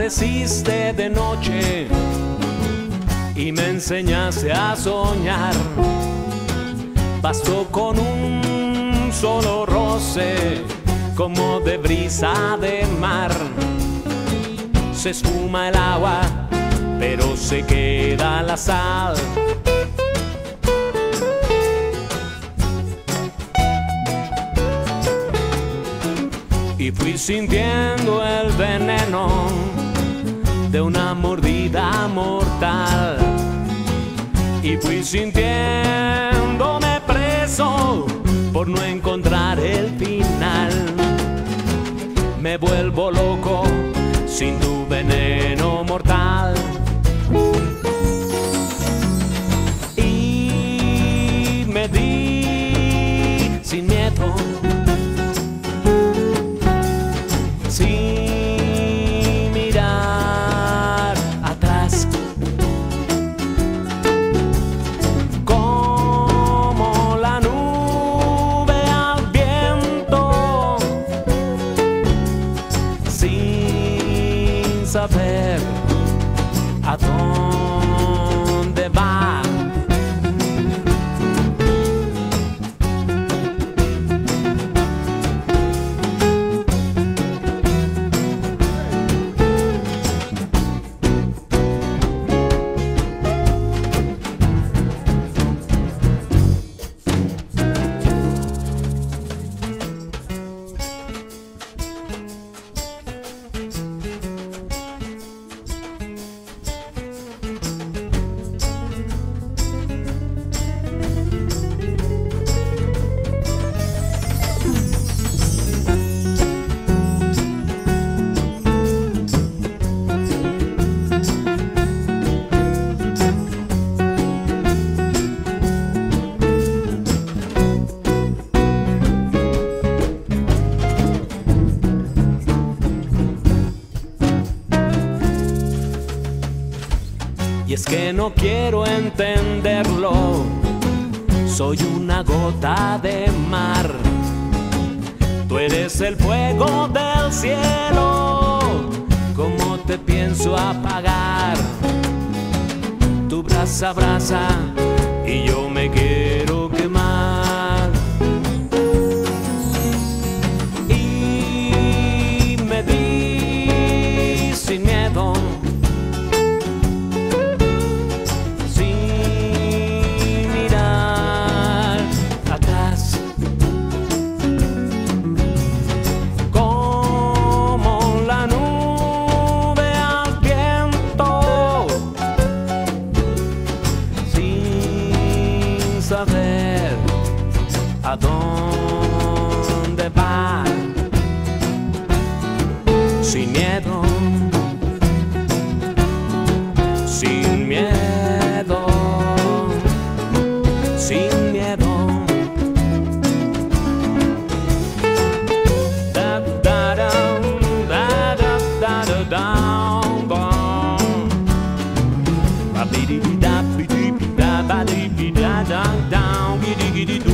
apareciste de noche y me enseñaste a soñar. Bastó con un solo roce, como de brisa de mar. Se espuma el agua, pero se queda la sal. Y fui sintiendo el veneno mordida mortal. Y fui sintiéndome preso por no encontrar el final. Me vuelvo loco sin tu veneno mortal. Sin saber es que no quiero entenderlo. Soy una gota de mar. Tú eres el fuego del cielo. ¿Cómo te pienso apagar? Tu brasa brasa saber a dónde va. Sin miedo, sin miedo, sin miedo. Da, da, da, da, da, da, da, da, da, da, da, da, da, da, da, da, da, dang dang, giddy giddy.